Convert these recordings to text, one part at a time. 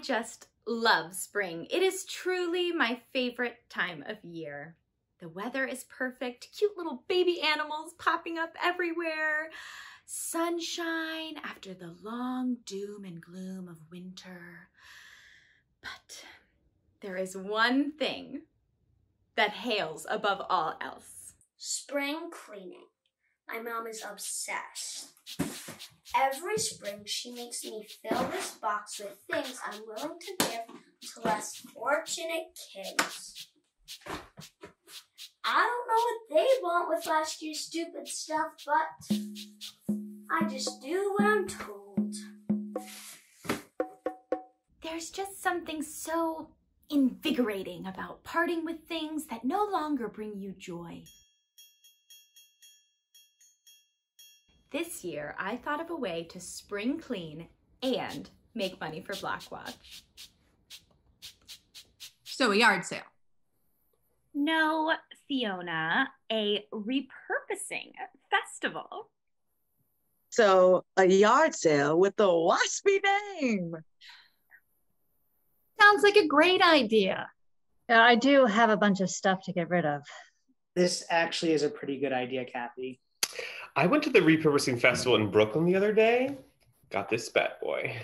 just love spring. It is truly my favorite time of year. The weather is perfect, cute little baby animals popping up everywhere, sunshine after the long doom and gloom of winter. But there is one thing that hails above all else. Spring cleaning. My mom is obsessed. Every spring, she makes me fill this box with things I'm willing to give to less fortunate kids. I don't know what they want with last year's stupid stuff, but I just do what I'm told. There's just something so invigorating about parting with things that no longer bring you joy. This year, I thought of a way to spring clean and make money for Block Watch. So a yard sale. No, Fiona, a repurposing festival. So a yard sale with a waspy name. Sounds like a great idea. I do have a bunch of stuff to get rid of. This actually is a pretty good idea, Cathy. I went to the repurposing festival in Brooklyn the other day. Got this bad boy.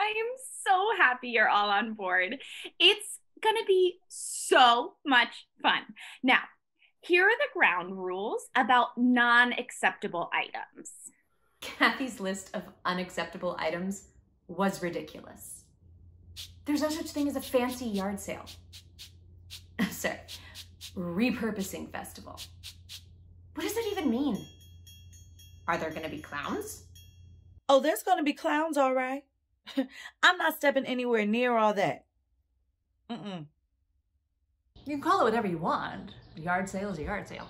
I am so happy you're all on board. It's gonna be so much fun. Now, here are the ground rules about non acceptable items. Cathy's list of unacceptable items was ridiculous. There's no such thing as a fancy yard sale. Sorry, repurposing festival. What does that even mean? Are there gonna be clowns? Oh, there's gonna be clowns, all right. I'm not stepping anywhere near all that. Mm-mm. You can call it whatever you want. A yard sale is a yard sale.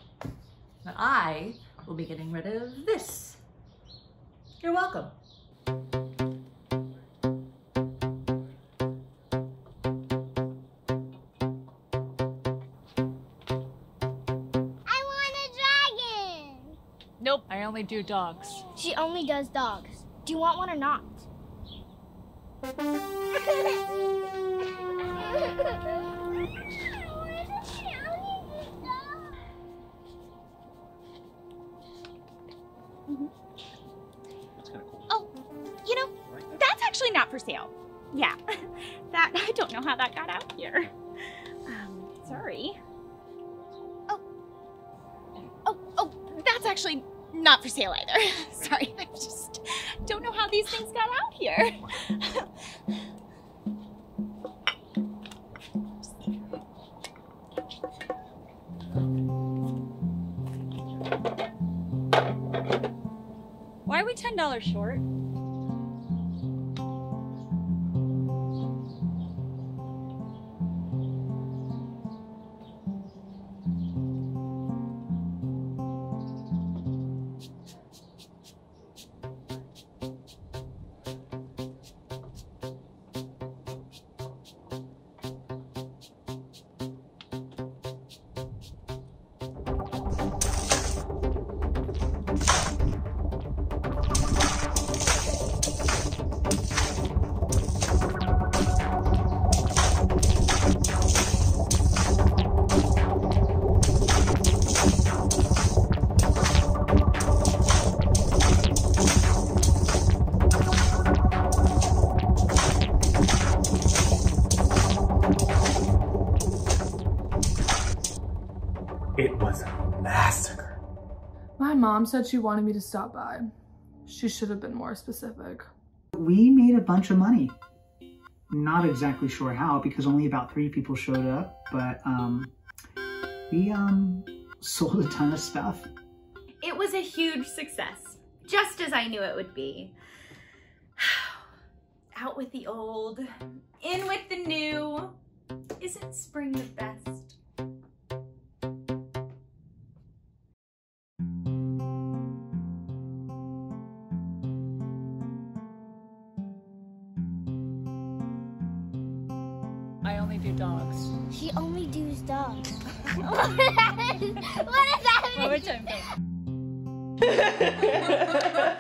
But I will be getting rid of this. You're welcome. Nope, I only do dogs. She only does dogs. Do you want one or not? Oh, you know, that's actually not for sale. Yeah, that, I don't know how that got out here. Um, sorry. Oh, oh, oh, that's actually not for sale either. sorry, I just don't know how these things got out here. Why are we $10 short? My mom said she wanted me to stop by. She should have been more specific. We made a bunch of money. Not exactly sure how because only about three people showed up, but um, we um, sold a ton of stuff. It was a huge success, just as I knew it would be. Out with the old, in with the new. Isn't spring the best? Only do dogs. She only does dogs. what does that mean? One more time, go.